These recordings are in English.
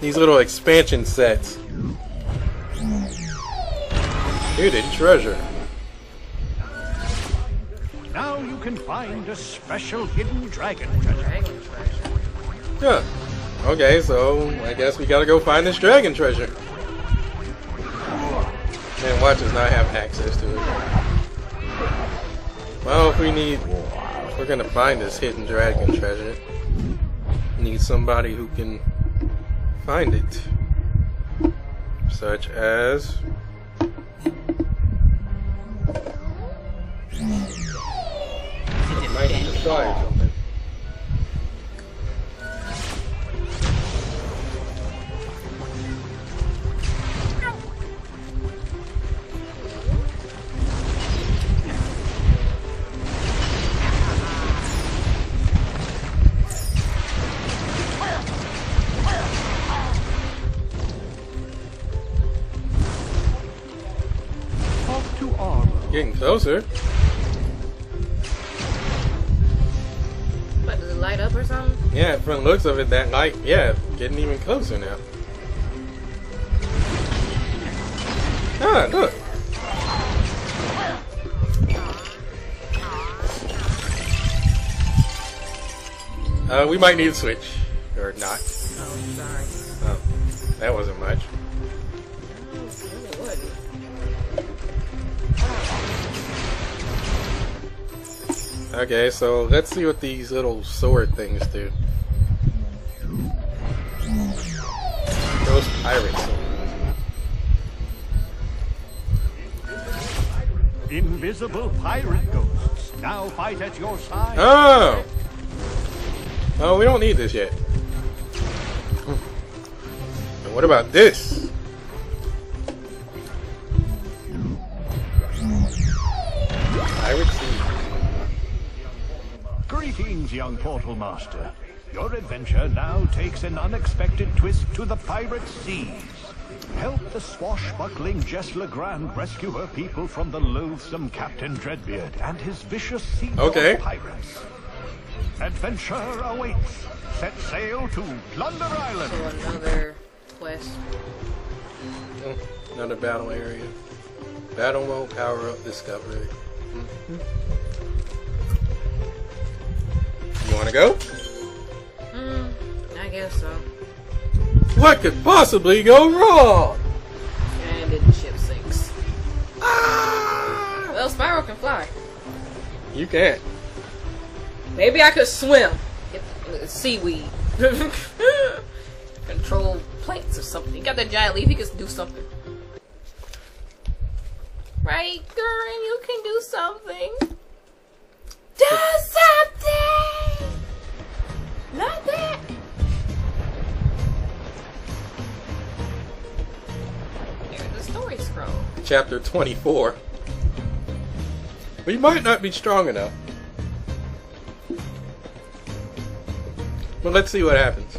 These little expansion sets. Hidden treasure. Now you can find a special hidden dragon treasure. Yeah. Okay, so I guess we gotta go find this dragon treasure. And watch us not have access to it. Well, if we need, if we're gonna find this hidden dragon treasure, need somebody who can find it. Such as. Might need closer. What, does it light up or something? Yeah, from the looks of it, that light, yeah, getting even closer now. Ah, look. Uh, we might need a switch. Or not. Oh, sorry. Oh, that wasn't much. Okay, so let's see what these little sword things do. Those pirates. Invisible pirate ghosts now fight at your side. Oh! Oh, we don't need this yet. And what about this? Greetings, young portal master. Your adventure now takes an unexpected twist to the pirate seas. Help the swashbuckling Jess Legrand rescue her people from the loathsome Captain Dreadbeard and his vicious sea Okay. pirates. Adventure awaits. Set sail to Plunder Island. So another quest. Oh, Another battle area. Battle mode power up discovery. Mhm. You wanna go? Hmm, I guess so. What could possibly go wrong? And the ship sinks. Ah! Well, Spyro can fly. You can't. Maybe I could swim. Get seaweed. Control plants or something. You got that giant leaf, you can do something. Right, Gurren, you can do something. Do something! Not that! There's the story scroll. Chapter 24. We might not be strong enough. But let's see what happens.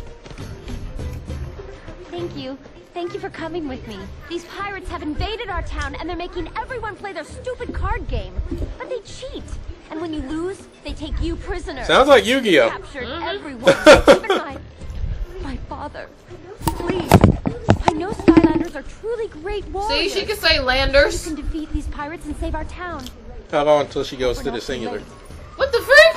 Thank you. Thank you for coming with me. These pirates have invaded our town and they're making everyone play their stupid card game. But they cheat. And when you lose, they take you prisoner. Sounds like Yu-Gi-Oh! captured everyone, even my my father. Please. I know Skylanders are truly great warriors. See, she can say You Landers. can defeat these pirates and save our town. How long until she goes We're to the singular? late. What the frick?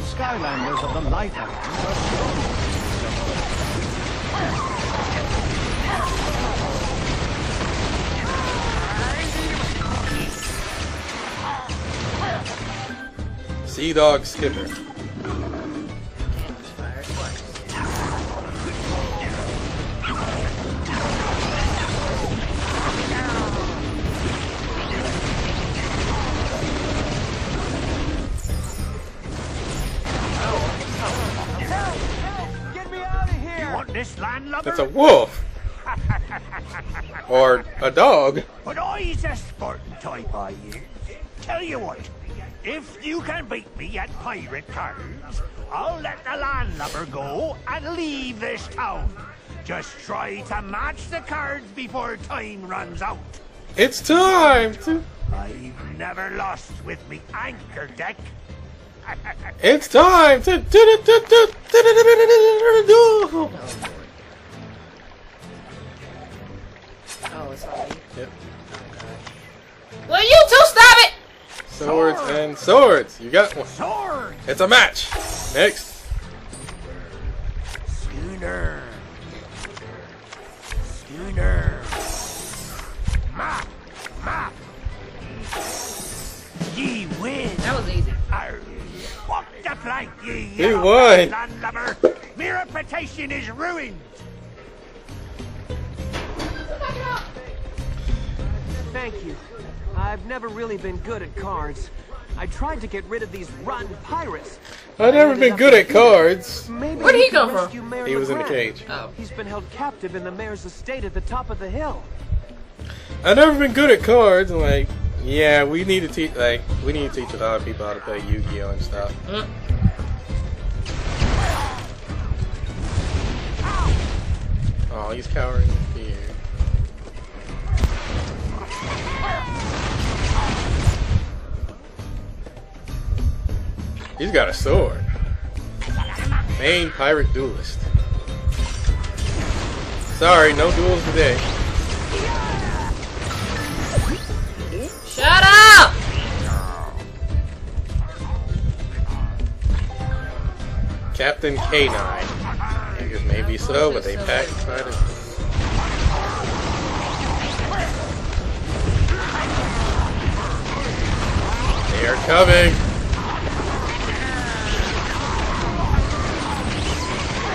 Skylanders of the Light Sea Dog Skipper. You want this landlubber? That's a wolf! or a dog. But I's a sporting type I is tell you what. If you can beat me at pirate cards, I'll let the landlubber go and leave this town. Just try to match the cards before time runs out. It's time to... I've never lost with me anchor deck. it's time to... Oh, oh it's on. Yep. Will you two stop it? Swords and swords. You got one. Sword! It's a match. Next. Schooner. Schooner. Map. Map. Ye win. That was easy. Arr, Walk the plank, ye He yellow won. landlubber. My reputation is ruined. Thank you. I've never really been good at cards. I tried to get rid of these rotten pirates. I've never been good at cards. Maybe Where'd he can come from? rescue Mayor He was in the Legrand. cage. Oh. He's been held captive in the mayor's estate at the top of the hill. I've never been good at cards. I'm like, yeah, we need to teach. Like, we need to teach a lot of people how to play Yu-Gi-Oh and stuff. Mm. Oh, he's cowering He's got a sword. Main pirate duelist. Sorry, no duels today. Shut up! Captain K9. Niggas may be slow, but they pack fighters. They are coming.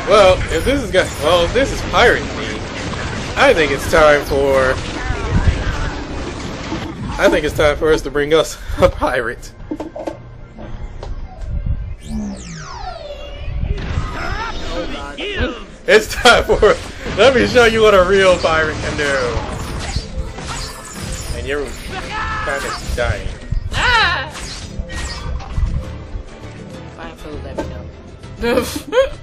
Well, if this is got well, if this is pirate theme, I think it's time for I think it's time for us to bring us a pirate. It's time for. Let me show you what a real pirate can do. And you're kind of dying. Ah! Find food, let me know.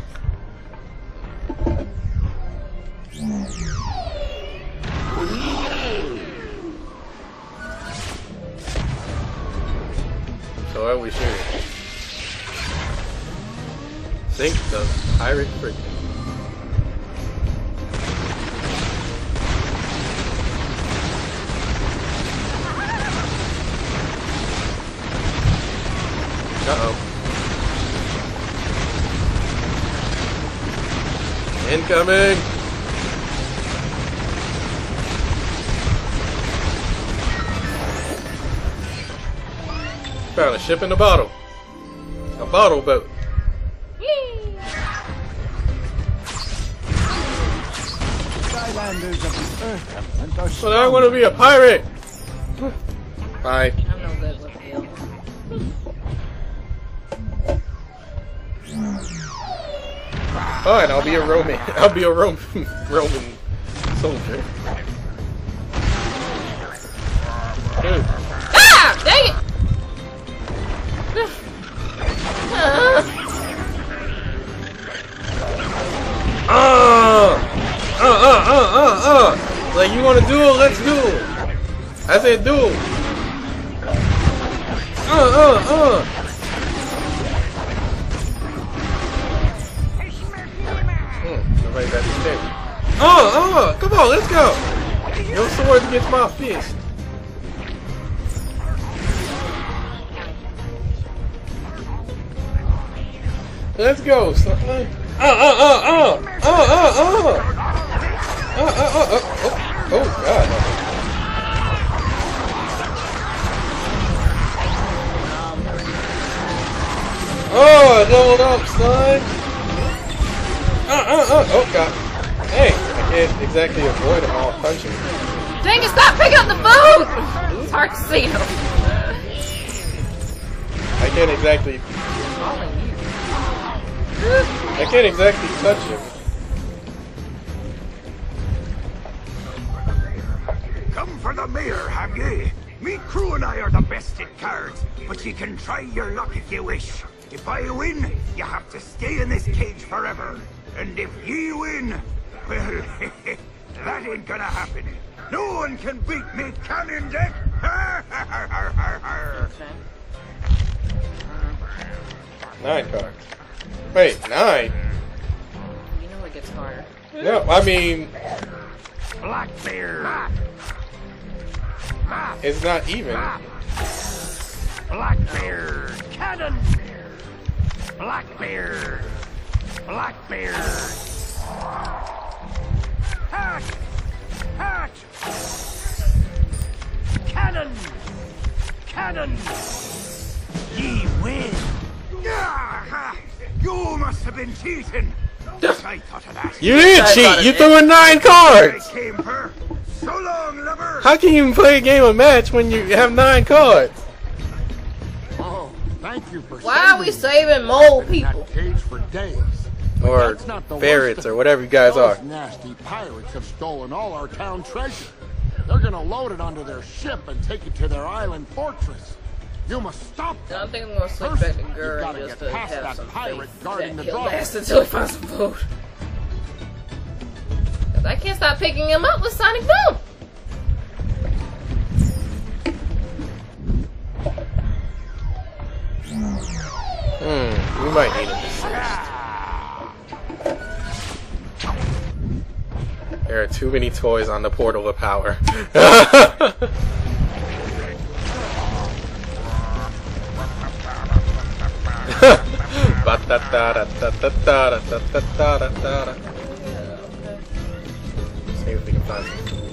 Found a ship in a bottle. A bottle boat. Skylanders of the Earth But I want to be a pirate! Bye. I'm no good with you. Fine, I'll be a Roman. I'll be a Roman Roman soldier. Like you want to duel? Let's duel. I said duel. Uh, uh, uh. Uh, uh. Come on, let's go. Your sword against my fist. Let's go, son. Uh, uh, uh, uh, uh, uh, uh. Uh, uh, uh, uh, oh, oh, God. Oh, I leveled up, son. Uh, uh, uh, oh, God. Hey, I can't exactly avoid them all punching. Dang it, stop picking up the food! It's hard to see them. I can't exactly, I can't exactly touch him. For the mayor, have ye? Me crew and I are the best at cards, but ye can try your luck if you wish. If I win, you have to stay in this cage forever. And if ye win, well, That ain't gonna happen. No one can beat me har. Okay. Nine cards. Wait, nine? You know it gets harder. No, I mean, Blackbeard. It's not even. Blackbeard. Cannon. Blackbeard. Blackbeard. Hat. Hat. Cannon. Cannon. Ye win. Ah, you must have been cheating. I thought of that. You did I cheat! You threw in nine I cards! How can you even play a game of match when you have nine cards? Oh, thank you for Why are we saving saving mole people? Cage for days. Or That's not the worst ferrets, or whatever you guys Those are. nasty pirates have stolen all our town treasure. They're gonna load it onto their ship and take it to their island fortress. You must stop And I them. think I'm gonna sleep First, back to you've Gurren gotta just get to past have that some pirate faith guarding that the he'll drop. last until he finds some food. 'Cause I can't stop picking him up with Sonic Boom. Hmm, we might need him first. There are too many toys on the portal of power. See if we can find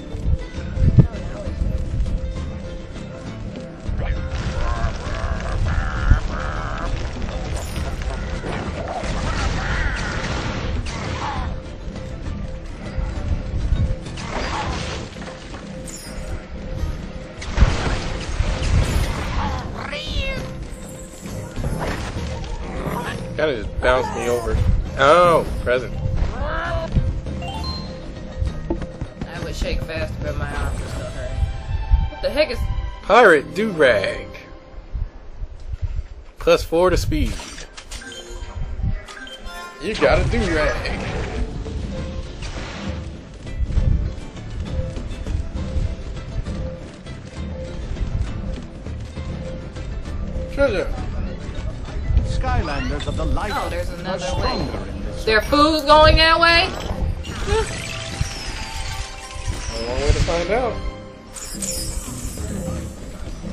Kinda just bounced me over. Oh, present. I would shake faster, but my arms are still hurting. What the heck is? Pirate do-rag. Plus four to speed. You got a do-rag. Treasure. Skylanders of the light Oh, there's are another way. stronger in this. Their food's going that way. Only one way to find out.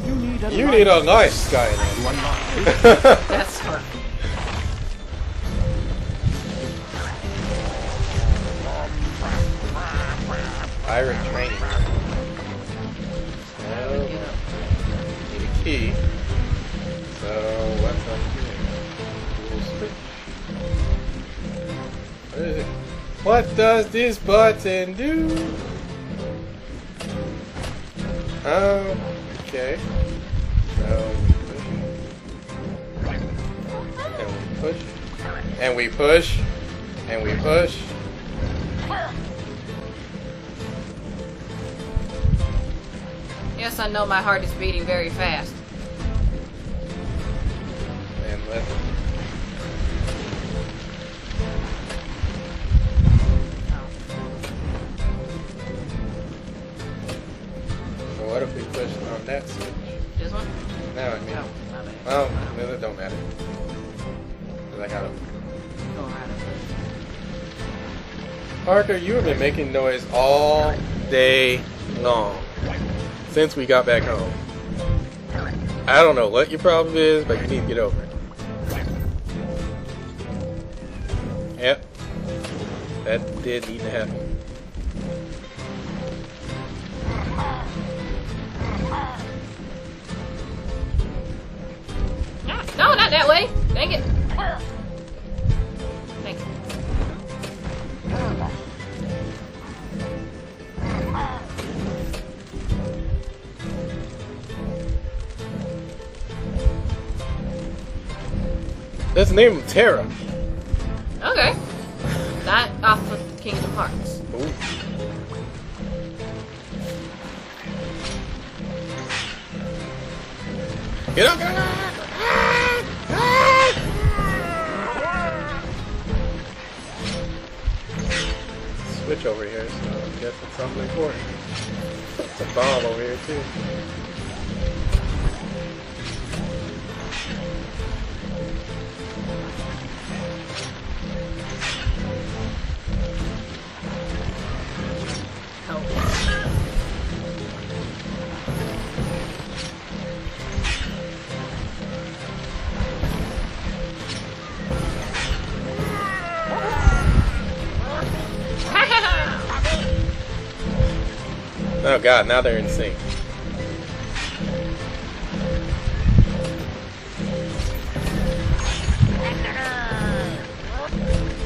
You need a You light need a nice guy. to unlock. That's her. Pirate training. Well, need a key. So what's up What does this button do? Oh, okay. So we push. And we push. And we push. And we push. Yes, I know my heart is beating very fast. And let what if we push on that switch? This one? No, I mean, Oh, my bad. well, no, that don't matter. 'Cause I gotta. Go ahead. Parker, you have been making noise all day long since we got back home. I don't know what your problem is, but you need to get over it. Yep. That did need to happen. No, not that way. Dang it. Thank you. Let's name him Terra. Okay. That off of Kingdom Hearts. Ooh. Get up! Get up! Switch over here. So. I guess it's something important. It's a bomb over here too. God, now they're in sync.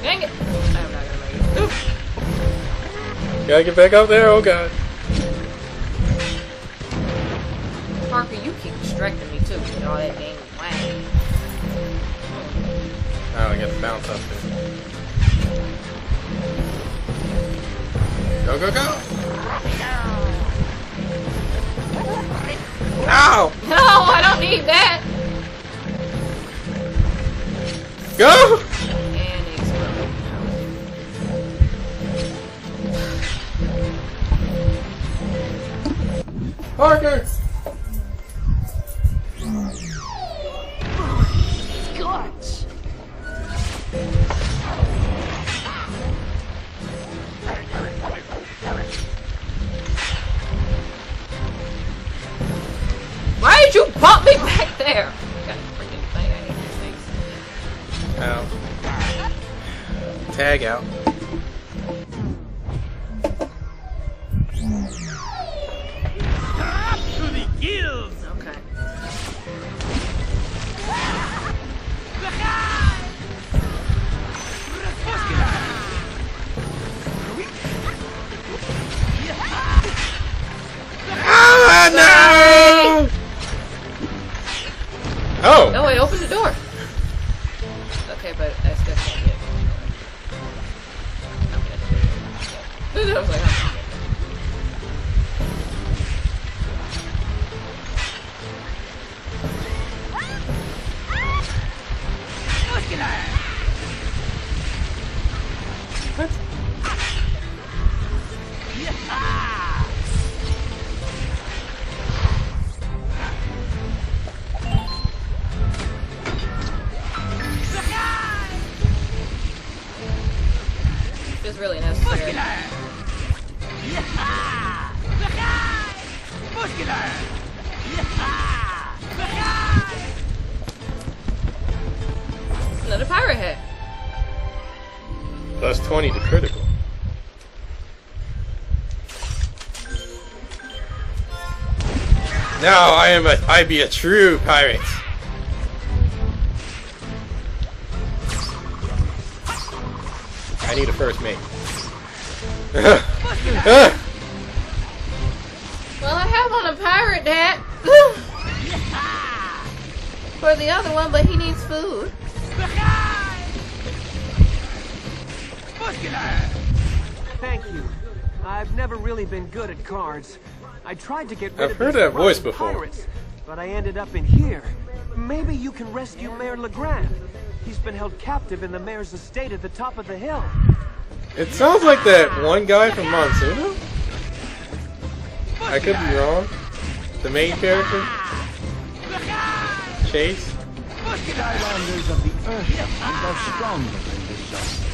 Dang it! I'm not gonna make it. Oof. Gotta get back up there, oh god. Guts. Why did you bump me back there? Got thing. I hate these things. Ow. Tag out. Really necessary. Another pirate hat. Plus 20 to critical. Now I am a I be a true pirate. I need a first mate. Well, I have on a pirate hat. For the other one, but he needs food. Thank you. I've never really been good at cards. I tried to get rid I've of heard that voice before. Pirates, but I ended up in here. Maybe you can rescue Mayor Legrand. He's been held captive in the mayor's estate at the top of the hill. It sounds like that one guy from Monsuno. I could be wrong. The main character, Chase. Skylanders of the Earth are stronger than this zone.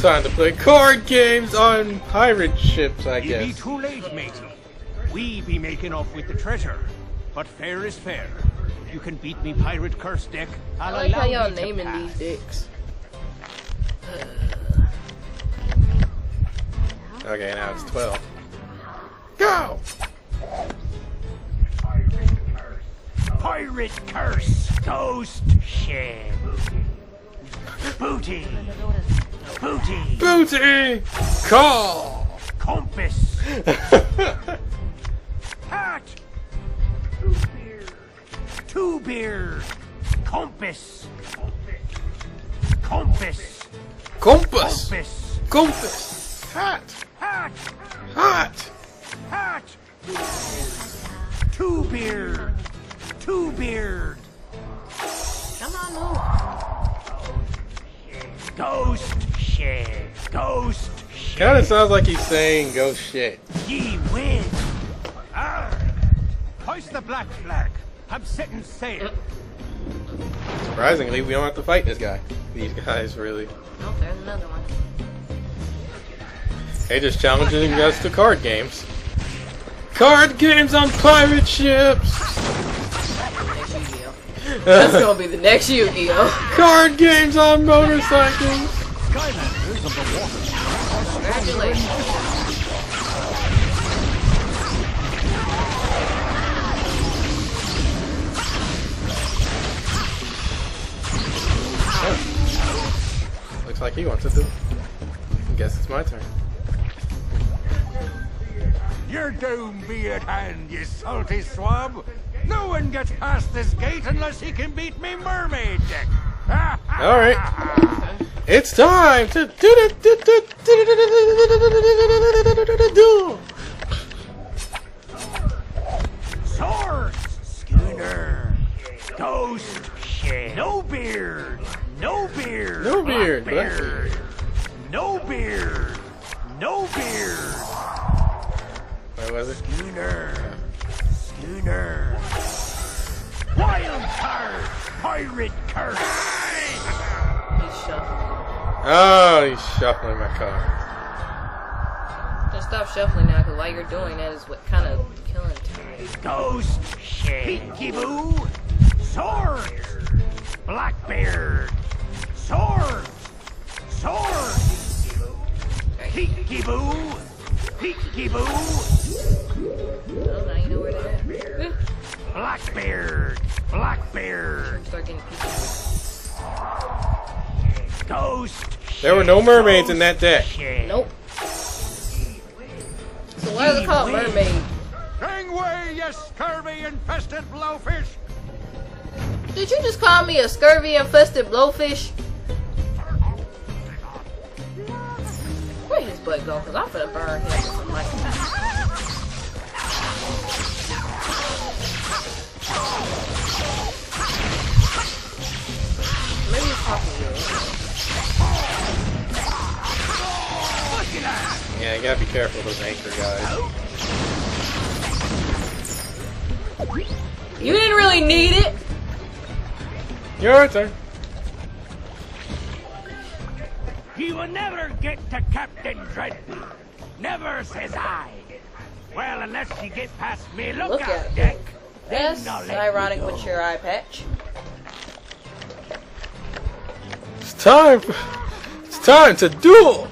Time to play card games on pirate ships, I guess. You'd be too late, matey. We be making off with the treasure. But fair is fair. You can beat me pirate curse dick. I I'll like how y'all me to naming pass. these dicks. Okay, now it's 12. Go! Pirate curse. Ghost shed. Booty. Booty. Booty! Call! Compass. Hat. Two beard. Compass. Compass. Compass! Compass. Compass! Hat! Hat. Hat! Hat. Two beard. Two beard. Come on, move. Ghost shit. Ghost shit. Kind of sounds like he's saying ghost shit." Ye win. Arr. Hoist the black flag. I'm setting sail. Surprisingly, we don't have to fight this guy. These guys really. Oh, there's another one. They just challenging us to card games. Card games on pirate ships. That's gonna be the next Yu-Gi-Oh. Card games on motorcycles. Skylanders of the water. Congratulations. like he wants to do. I guess it's my turn. You're doomed, be at hand, you salty swab! No one gets past this gate unless he can beat me mermaid dick! Alright. It's time to do shuffling my card. Just stop shuffling now, because while you're doing that is what kind of killing time. Ghost, peekaboo, sword, blackbeard, sword, sword, peekaboo, peekaboo, Oh, now you know where they're blackbeard, blackbeard, Start getting pieces. Ghost. There were no mermaids in that deck. Nope. So why is it called mermaid? Hang away, you scurvy-infested blowfish! Did you just call me a scurvy infested blowfish? Where his butt go? Cause I'm gonna burn him with some like Maybe he's talking to Yeah, you gotta be careful with those anchor guys. you. You didn't really need it. Your turn. You will never get to Captain Dreadnought. Never, says I. Well, unless you get past me lookout Look at it. deck. That's Then I'll let ironic you with your eye patch. Time. For, it's time to duel.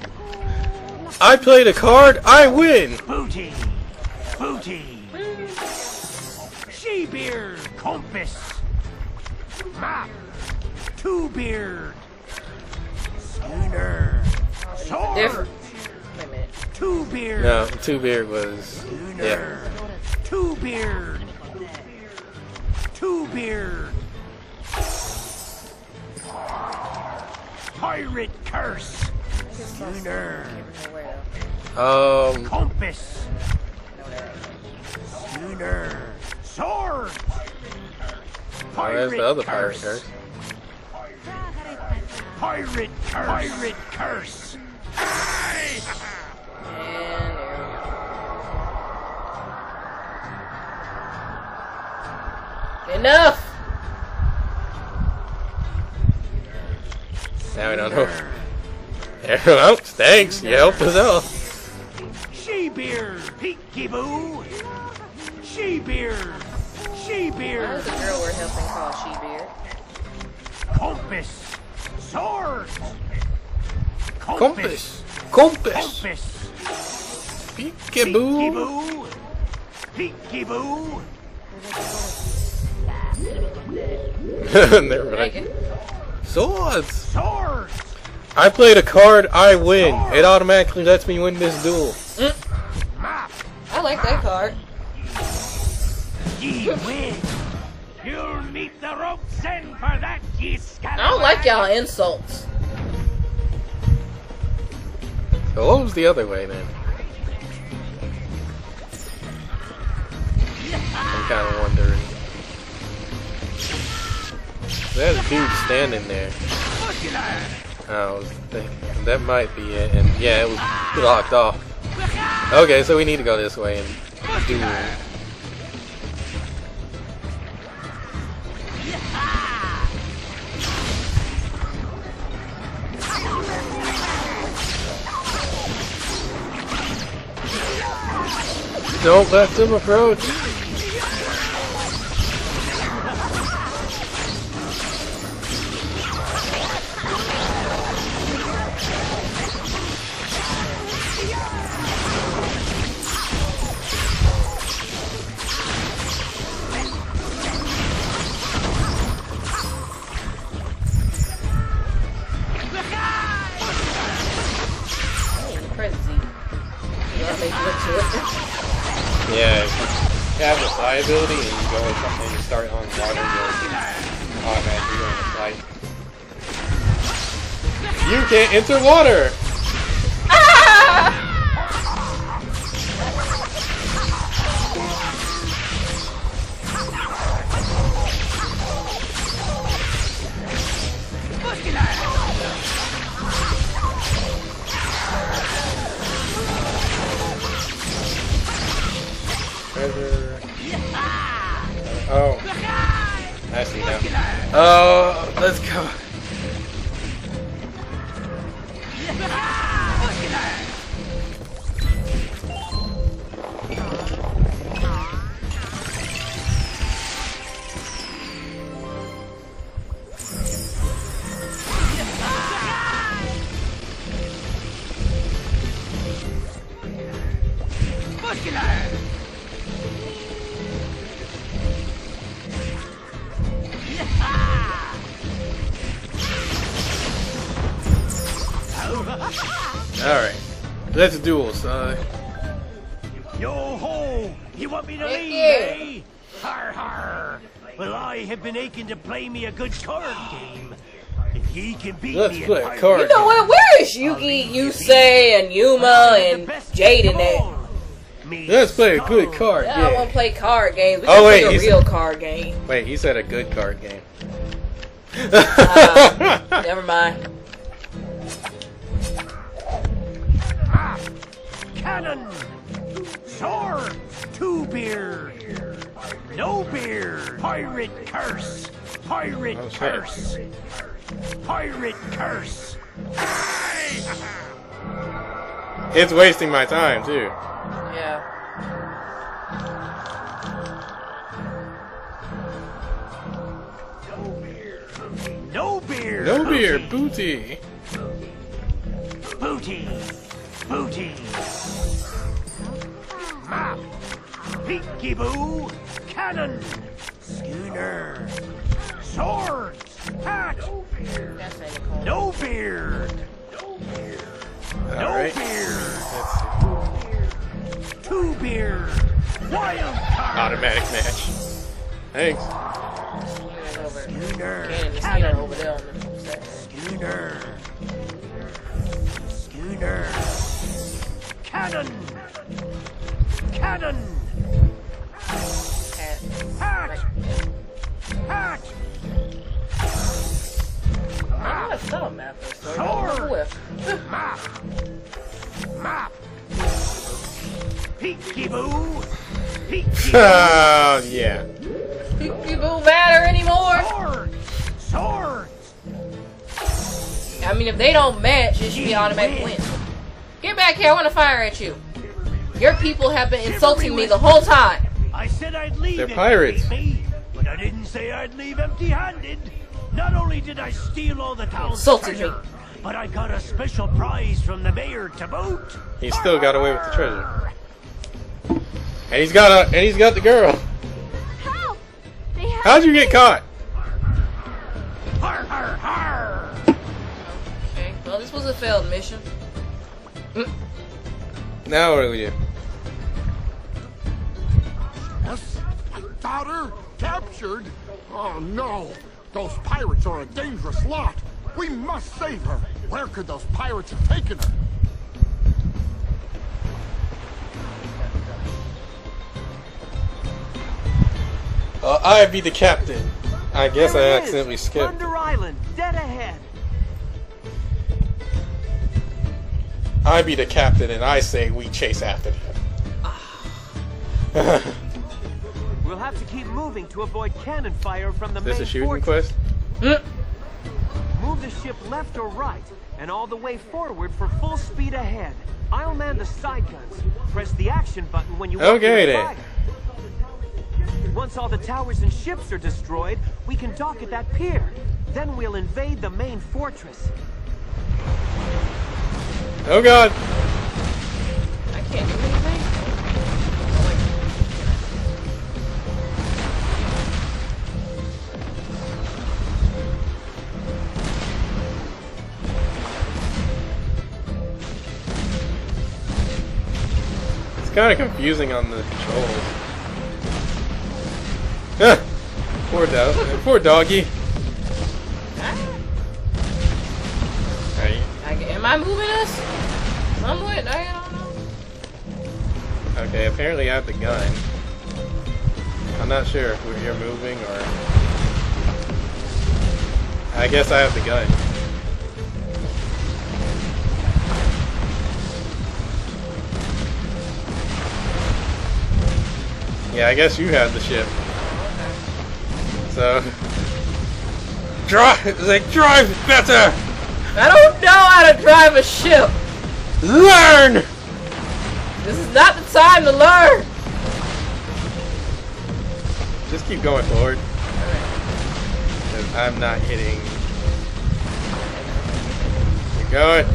I play the card. I win. Booty, booty. She-beard, compass. Map, two-beard. Schooner, sword. Different. Wait a minute. Two-beard. No, two beard was. Yeah. Schooner, two-beard. Two-beard. Pirate curse. Schooner, Where Um. compass. Schooner, sword. Oh, there's the other pirate curse. Pirate curse. Pirate curse. Aye. And there we go. Enough! over. Everyone, thanks. You helped us out. She beer, Peeky Boo. She beer, she beer. That was a girl we're helping call she beer. Compass, sword. Compass, compass. compass. Peeky Boo. Peeky Boo. Swords. Sword. I played a card. I win. It automatically lets me win this duel. Map. I like that card. Ye win. You'll meet the ropes end for that, ye scallywag. I don't like y'all insults. So what was the other way then? I'm kind of wondering. There's a dude standing there. Oh, Thinking that might be it, and yeah, it was blocked off. Okay, so we need to go this way and do it. Don't let them approach. Yeah, you have the fly ability and you go and you start on water, you'll automatically go into flight. You can't enter water! Alright. Let's duel, son. Yo ho! You want me to Heck leave, yeah. eh? Har har! Well, I have been aching to play me a good card game. If ye can beat Let's me play at a pirate- card. You know what? Where is Yugi, Yusei, and Yuma, and Jaden at? Me Let's play a good card Yeah, I want game. to play card games. We Oh, should wait, play a he's- real card game. Wait, he said a good card game. Uh, Never mind. Cannon! Sword! Two beer! No beer! Pirate curse! Pirate Oh, curse! Pirate curse! it's wasting my time, too. Yeah. No beer! No beer, Booty! booty. Booty! Booty! Peekaboo! Cannon! Schooner! Swords! Hat! That's ain't a. No beard! No Alright. beard! Let's. Two beard! Wild card! Automatic match. Thanks. Schooner's. Schooner! Cannon is over there on the set. Schooner! Schooner! Cannon! Cannon! Oh, that's not a map. Sword. a whip. Map! Map! Peekaboo! Peekaboo! Oh, yeah. People matter anymore. Swords! Swords! I mean, if they don't match, it should be automatic win. Get back here! I want to fire at you. Your people have been insulting me the whole time. I said I'd leave They're pirates. me, but I didn't say I'd leave empty-handed. Not only did I steal all the town's treasure, but I got a special prize from the mayor to boot. He still got away with the treasure. And he's got a, and he's got the girl. Help! They have How'd you get caught? Har har har! Okay, well, this was a failed mission. Now what do we do? Yes, my daughter captured. Oh no, those pirates are a dangerous lot. We must save her. Where could those pirates have taken her? Uh, I be the captain. I guess I There it is, accidentally skipped. Plunder Island, dead ahead. I be the captain and I say we chase after them. We'll have to keep moving to avoid cannon fire from the Is this main a shooting fortress. quest? Move the ship left or right, and all the way forward for full speed ahead. I'll man the side guns. Press the action button when you want Okay, to then. fire. Once all the towers and ships are destroyed, we can dock at that pier. Then we'll invade the main fortress. Oh god! I can't kind of confusing on the controls. Poor dog. Poor doggy. Am I moving us? I'm moving. I don't know. Okay, apparently I have the gun. I'm not sure if you're moving or. I guess I have the gun. Yeah, I guess you have the ship. So. Drive! Like, drive better! I don't know how to drive a ship. Learn! This is not the time to learn. Just keep going forward. I'm not hitting. Keep going.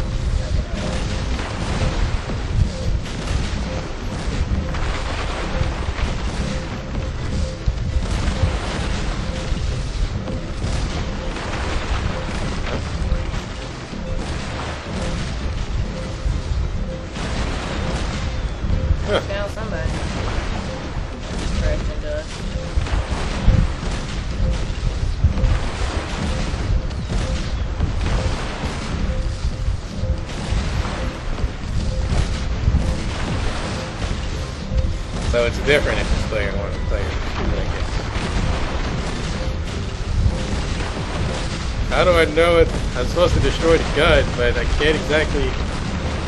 Destroy the gun, but I can't exactly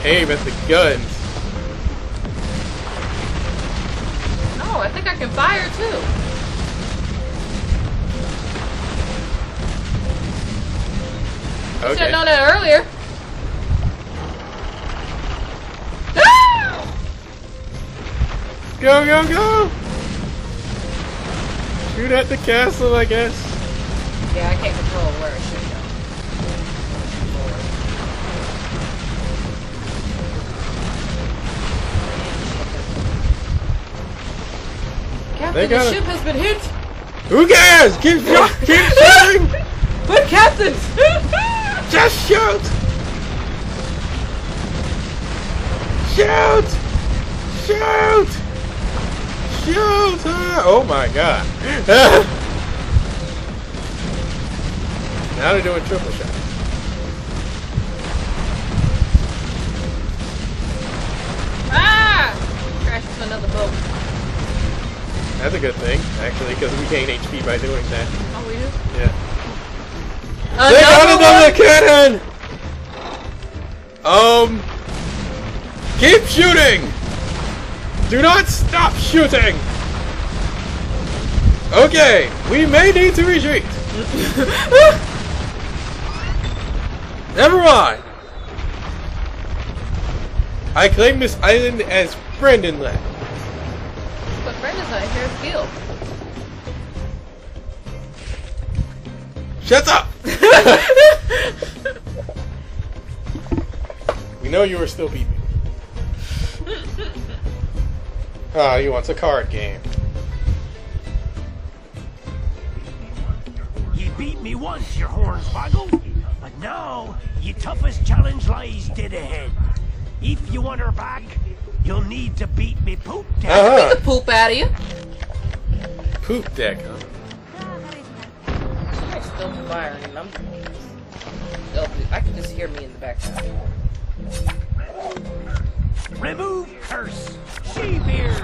aim at the guns. Oh, I think I can fire too. Should have known that earlier. Go, go, go! Shoot at the castle, I guess. Yeah, I can't control where it should They the gotta- ship has been hit. Who cares? Keep, shot, keep shooting! But Captain! Just shoot! Shoot! Shoot! Shoot! Oh my god. now they're doing triple shot. That's a good thing, actually, because we gain HP by doing that. Oh, we do? Yeah. They got another cannon! Um. Keep shooting! Do not stop shooting! Okay, we may need to retreat. Never mind. I claim this island as Brendan land. But Brenda's not here to kill. Shut up! we know you were still beeping. Ah, you want a card game. You beat me once, your horns hornswoggle. But now, your toughest challenge lies dead ahead. If you want her back, you'll need to beat me poop down. Uh-huh. The poop out of you. Poop deck, huh? I'm still firing. and I'm. Still, I can just hear me in the background. Remove curse. She-beard.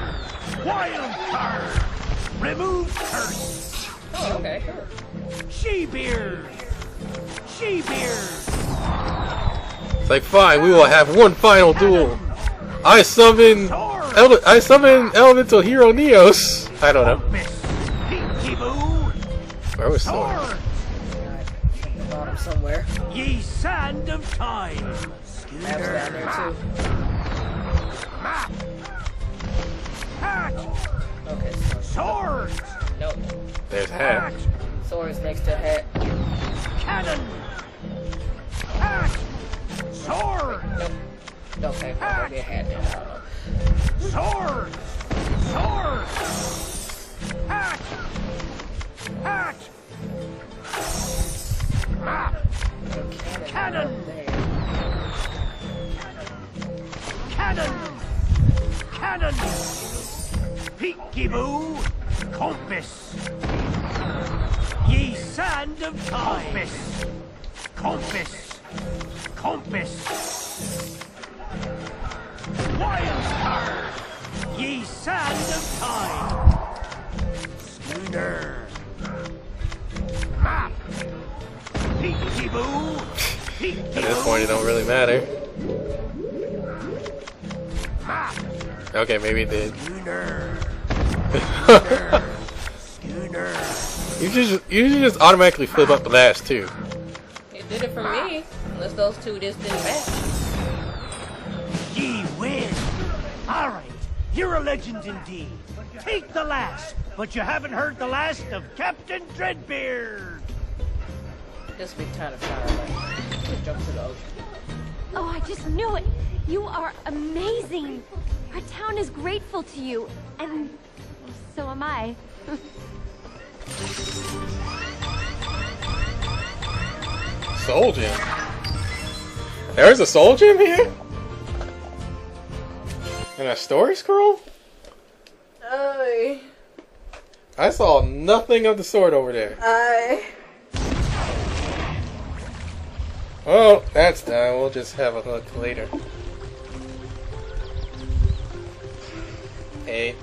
Wild card. Remove curse. Oh, okay. She-beard. She-beard. It's like, fine, we will have one final duel. I summon, ele I summon Elemental Hero Neos. I don't know. Where was Sword? Sword. At the bottom somewhere. Ye sand of time. Map's down there too. Hat. Okay, Sword. nope. There's Hat. Hat. Swords next to hat. Cannon. Hat. Sword. Nope. Okay, a. I don't know. Sword. Sword. Hat. Hat. Map. Ah! Cannon. Cannon! Cannon! Peekaboo! Compass! Ye sand of time! Compass! Compass! Compass! Wild card! Ye sand of time! Schooner! Map! Peekaboo! Peekaboo! At this point, it don't really matter. Map! Okay, maybe it did. Schooner! Schooner! You just you just automatically flip up the last two. It did it for me. Unless those two just didn't match. Ye win! Alright, you're a legend indeed. Take the last, but you haven't heard the last of Captain Dreadbeard! This would be kind of fire, like, just jump to the ocean. Oh, I just knew it. You are amazing. Our town is grateful to you, and so am I. Soul Gem. There's a Soul Gem here? And a story scroll? I, I saw nothing of the sword over there. I. Oh, that's done. We'll just have a look later. Hey.